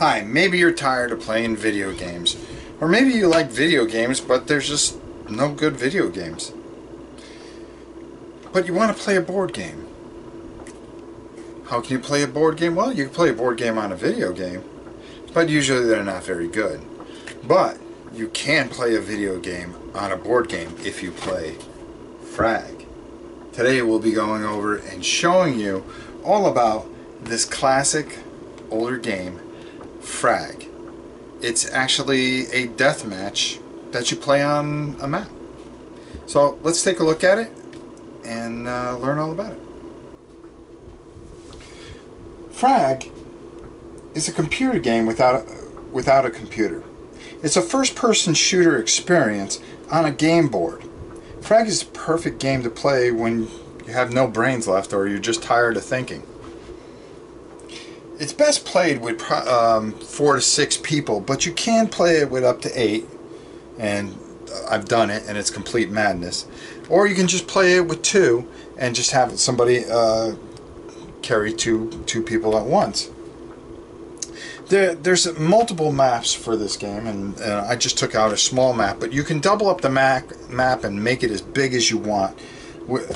Hi, maybe you're tired of playing video games. Or maybe you like video games, but there's just no good video games. But you want to play a board game. How can you play a board game? Well, you can play a board game on a video game, but usually they're not very good. But you can play a video game on a board game if you play Frag. Today we'll be going over and showing you all about this classic older game, Frag. It's actually a death match that you play on a map. So let's take a look at it and uh, learn all about it. Frag is a computer game without without a computer. It's a first-person shooter experience on a game board. Frag is a perfect game to play when you have no brains left or you're just tired of thinking. It's best played with um, four to six people, but you can play it with up to eight, and I've done it, and it's complete madness. Or you can just play it with two and just have somebody uh, carry two two people at once. There, there's multiple maps for this game, and, and, I just took out a small map, but you can double up the map, map and make it as big as you want.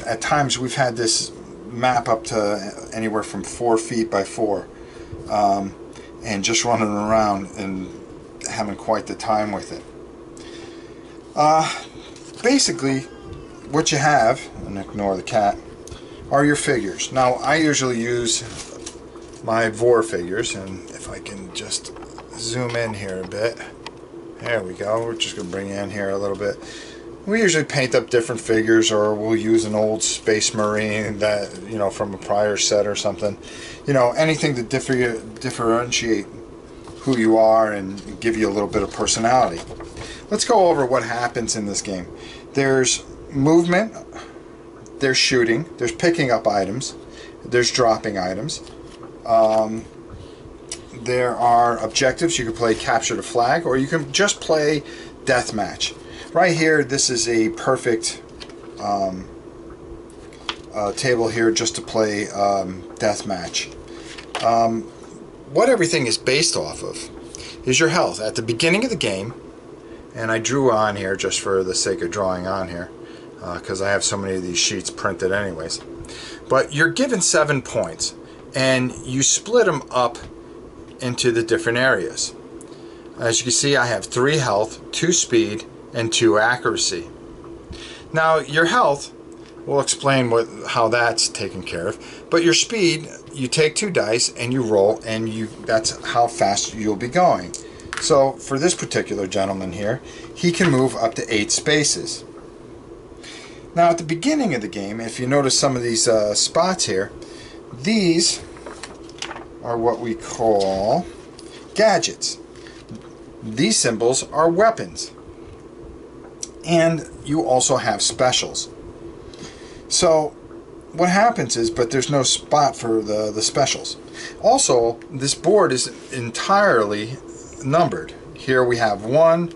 At times, we've had this map up to anywhere from four feet by four, um, and just running around and having quite the time with it. Uh, basically, what you have, and ignore the cat, are your figures. Now, I usually use my Vor figures, and if I can just zoom in here a bit. There we go. We're just going to bring in here a little bit. We usually paint up different figures or we'll use an old Space Marine that, you know, from a prior set or something. You know, anything to differ differentiate who you are and give you a little bit of personality. Let's go over what happens in this game. There's movement, there's shooting, there's picking up items, there's dropping items. Um, there are objectives. You can play capture the flag, or you can just play deathmatch. Right here, this is a perfect um, uh, table here just to play um, deathmatch. Um, what everything is based off of is your health. At the beginning of the game, and I drew on here just for the sake of drawing on here, because uh, I have so many of these sheets printed anyways. But you're given seven points, and you split them up into the different areas. As you can see, I have 3 health, 2 speed, and 2 accuracy. Now, your health, we'll explain what how that's taken care of, but your speed, you take 2 dice and you roll, and you that's how fast you'll be going. So, for this particular gentleman here, he can move up to 8 spaces. Now, at the beginning of the game, if you notice some of these uh, spots here, these are what we call gadgets. These symbols are weapons. And you also have specials. So what happens is, but there's no spot for the, the specials. Also, this board is entirely numbered. Here we have one,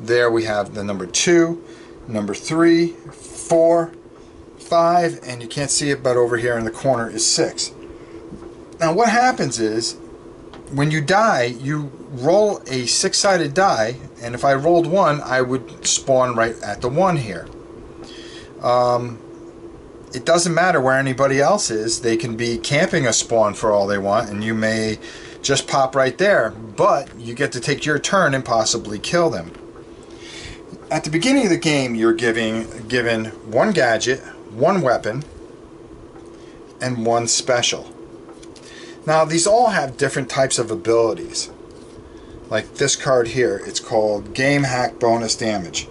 there we have the number two, number three, four, five, and you can't see it, but over here in the corner is six. Now what happens is when you die you roll a six-sided die and if I rolled one I would spawn right at the one here. Um, it doesn't matter where anybody else is they can be camping a spawn for all they want and you may just pop right there but you get to take your turn and possibly kill them. At the beginning of the game you're giving given one gadget, one weapon, and one special. Now these all have different types of abilities. Like this card here, it's called Game Hack Bonus Damage.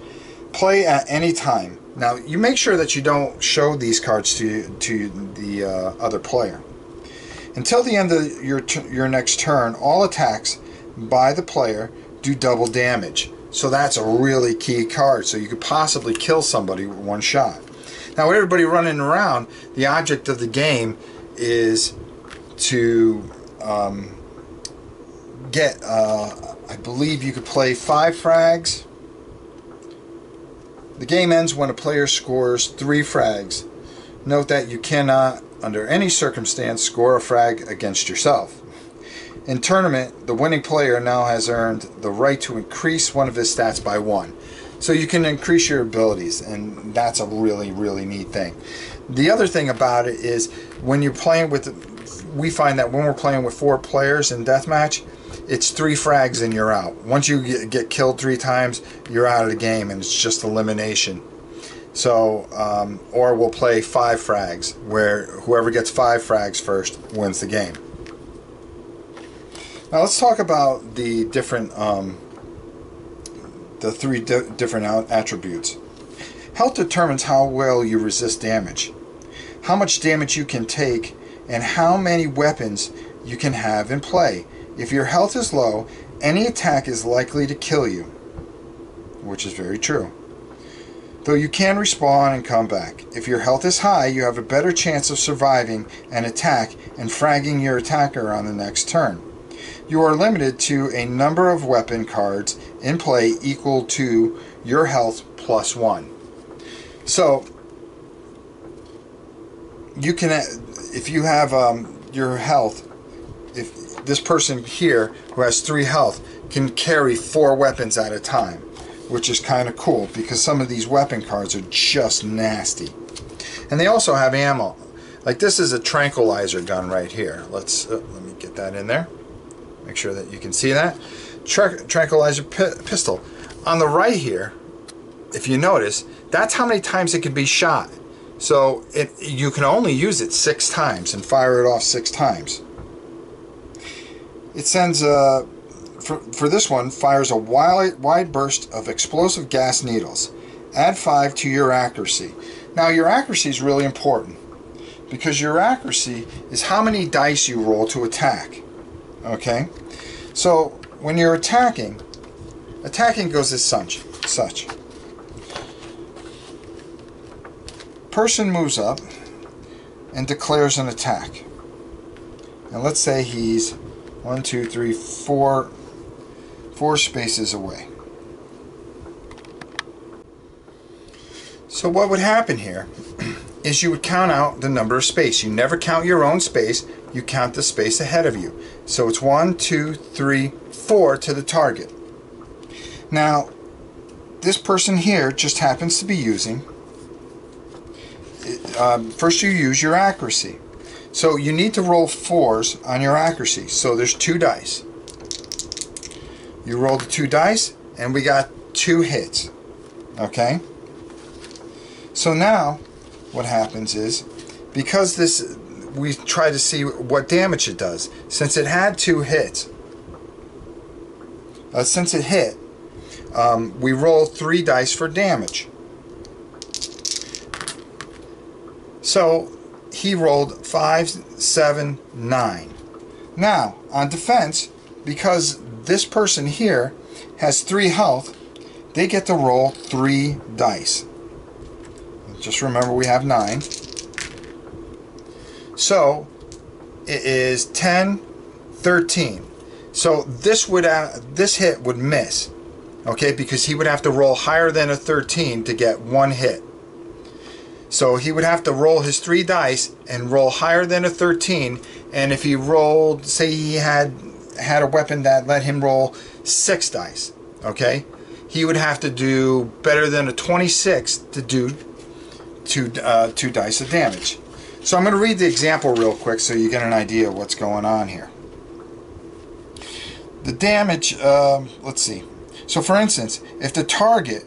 Play at any time. Now you make sure that you don't show these cards to, to the uh, other player. Until the end of your, your next turn, all attacks by the player do double damage. So that's a really key card. So you could possibly kill somebody with one shot. Now everybody running around, the object of the game is to um, get, uh, I believe you could play five frags. The game ends when a player scores three frags. Note that you cannot, under any circumstance, score a frag against yourself. In tournament, the winning player now has earned the right to increase one of his stats by one. So you can increase your abilities, and that's a really, really neat thing. The other thing about it is when you're playing with, we find that when we're playing with four players in deathmatch, it's three frags and you're out. Once you get killed three times, you're out of the game, and it's just elimination. So, um, or we'll play five frags, where whoever gets five frags first wins the game. Now let's talk about the different, um, the three di different attributes. Health determines how well you resist damage, how much damage you can take, and how many weapons you can have in play. If your health is low, any attack is likely to kill you, which is very true though you can respawn and come back. If your health is high, you have a better chance of surviving an attack and fragging your attacker on the next turn. You are limited to a number of weapon cards in play equal to your health plus one. So, you can, if you have um, your health, if this person here who has three health can carry four weapons at a time which is kind of cool because some of these weapon cards are just nasty. And they also have ammo. Like this is a tranquilizer gun right here. Let's uh, let me get that in there. Make sure that you can see that. Tra tranquilizer pi pistol. On the right here, if you notice, that's how many times it can be shot. So it, you can only use it six times and fire it off six times. It sends a for, for this one, fires a wide, wide burst of explosive gas needles. Add 5 to your accuracy. Now, your accuracy is really important because your accuracy is how many dice you roll to attack. Okay? So, when you're attacking, attacking goes as such. such. Person moves up and declares an attack. And let's say he's one, two, three, four four spaces away. So what would happen here is you would count out the number of space. You never count your own space, you count the space ahead of you. So it's one, two, three, four to the target. Now, this person here just happens to be using, um, first you use your accuracy. So you need to roll fours on your accuracy. So there's two dice. You roll the two dice, and we got two hits. Okay? So now, what happens is, because this, we try to see what damage it does. Since it had two hits, uh, since it hit, um, we roll three dice for damage. So he rolled five, seven, nine. Now, on defense, because this person here has three health, they get to roll three dice. Just remember we have nine. So it is 10, 13. So this would uh, this hit would miss, okay, because he would have to roll higher than a 13 to get one hit. So he would have to roll his three dice and roll higher than a 13. And if he rolled, say he had had a weapon that let him roll six dice, okay, he would have to do better than a 26 to do two, uh, two dice of damage. So I'm going to read the example real quick so you get an idea of what's going on here. The damage, uh, let's see. So for instance, if the target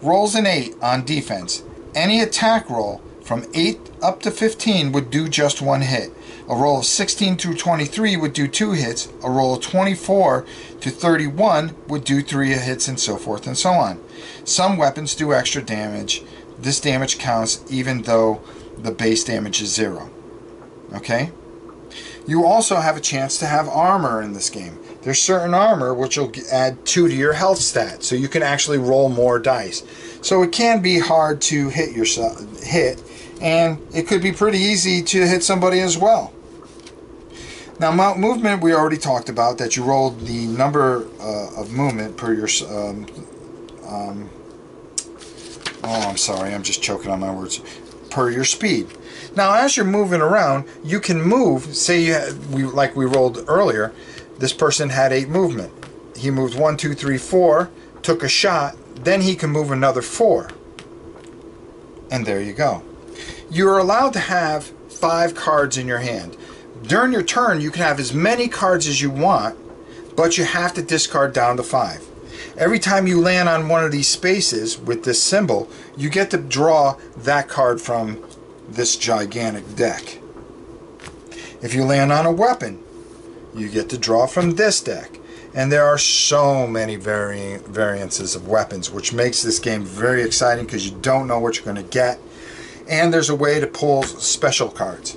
rolls an 8 on defense, any attack roll from 8 up to 15 would do just one hit. A roll of 16 through 23 would do two hits. A roll of 24 to 31 would do three hits, and so forth and so on. Some weapons do extra damage. This damage counts even though the base damage is zero. Okay? You also have a chance to have armor in this game. There's certain armor which will add 2 to your health stat, so you can actually roll more dice. So it can be hard to hit yourself hit and it could be pretty easy to hit somebody as well. Now, mount movement we already talked about that you rolled the number uh, of movement per your. Um, um, oh, I'm sorry, I'm just choking on my words. per your speed. Now, as you're moving around, you can move. Say you we like we rolled earlier. This person had eight movement. He moved one, two, three, four. Took a shot. Then he can move another four. And there you go. You're allowed to have five cards in your hand. During your turn, you can have as many cards as you want, but you have to discard down to five. Every time you land on one of these spaces with this symbol, you get to draw that card from this gigantic deck. If you land on a weapon, you get to draw from this deck. And there are so many vari variances of weapons, which makes this game very exciting because you don't know what you're going to get. And there's a way to pull special cards.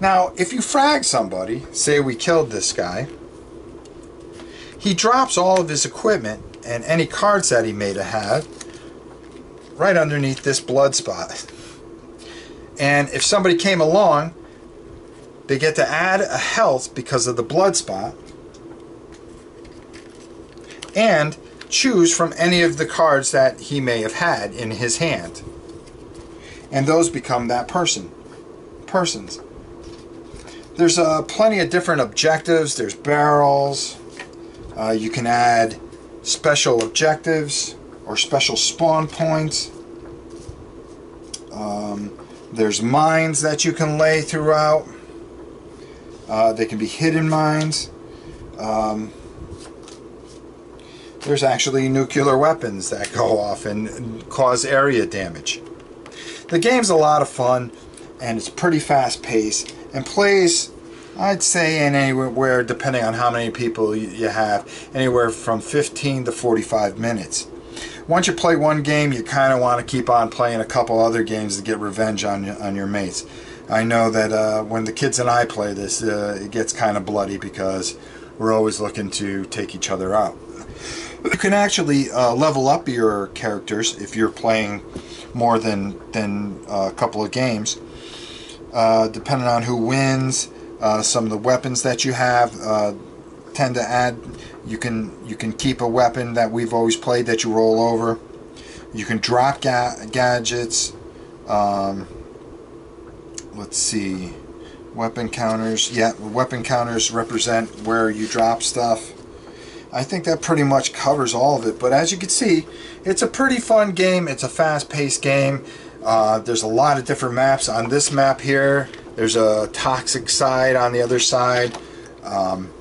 Now, if you frag somebody, say we killed this guy, he drops all of his equipment and any cards that he may have had right underneath this blood spot. And if somebody came along, they get to add a health because of the blood spot and choose from any of the cards that he may have had in his hand. And those become that person. Persons. There's uh, plenty of different objectives. There's barrels. Uh, you can add special objectives or special spawn points. Um, there's mines that you can lay throughout. Uh, they can be hidden mines. Um, there's actually nuclear weapons that go off and cause area damage. The game's a lot of fun and it's pretty fast paced and plays I'd say in anywhere depending on how many people you have anywhere from 15 to 45 minutes once you play one game you kind of want to keep on playing a couple other games to get revenge on, on your mates I know that uh, when the kids and I play this uh, it gets kind of bloody because we're always looking to take each other out you can actually uh, level up your characters if you're playing more than, than a couple of games. Uh, depending on who wins, uh, some of the weapons that you have uh, tend to add. You can you can keep a weapon that we've always played that you roll over. You can drop ga gadgets. Um, let's see, weapon counters. Yeah, weapon counters represent where you drop stuff. I think that pretty much covers all of it. But as you can see, it's a pretty fun game. It's a fast-paced game. Uh, there's a lot of different maps. On this map here, there's a toxic side on the other side. Um,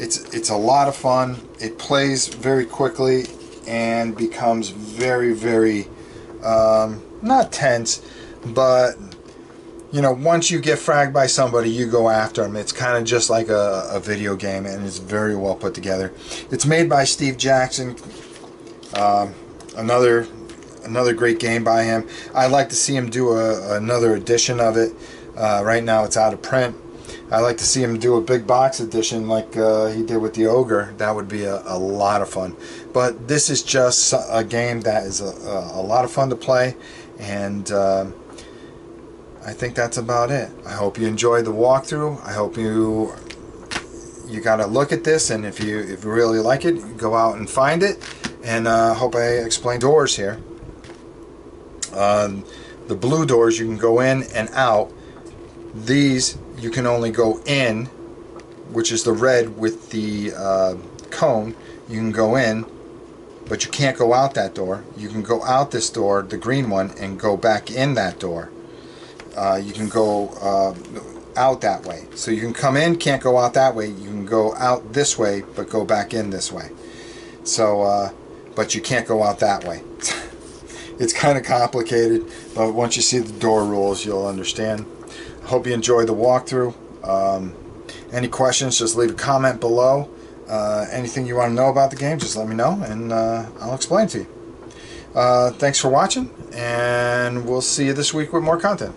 it's, it's a lot of fun. It plays very quickly and becomes very, very, um, not tense, but you know, once you get fragged by somebody, you go after them. It's kind of just like a, a, video game, and it's very well put together. It's made by Steve Jackson. Um, another another great game by him. I'd like to see him do a, another edition of it. Uh, right now, it's out of print. I'd like to see him do a big box edition like uh, he did with the Ogre. That would be a, a, lot of fun. But this is just a game that is a, a lot of fun to play, and. Uh, I think that's about it. I hope you enjoyed the walkthrough. I hope you you got to look at this and if you if you really like it, go out and find it. And I uh, hope I explained doors here. Um, the blue doors you can go in and out. These you can only go in, which is the red with the uh, cone. You can go in, but you can't go out that door. You can go out this door, the green one, and go back in that door uh, you can go uh, out that way. So you can come in, can't go out that way. You can go out this way, but go back in this way. So, uh, but you can't go out that way. it's kind of complicated, but once you see the door rules, you'll understand. Hope you enjoyed the walkthrough. Um, any questions, just leave a comment below. Uh, anything you want to know about the game, just let me know, and uh, I'll explain to you. Uh, thanks for watching, and we'll see you this week with more content.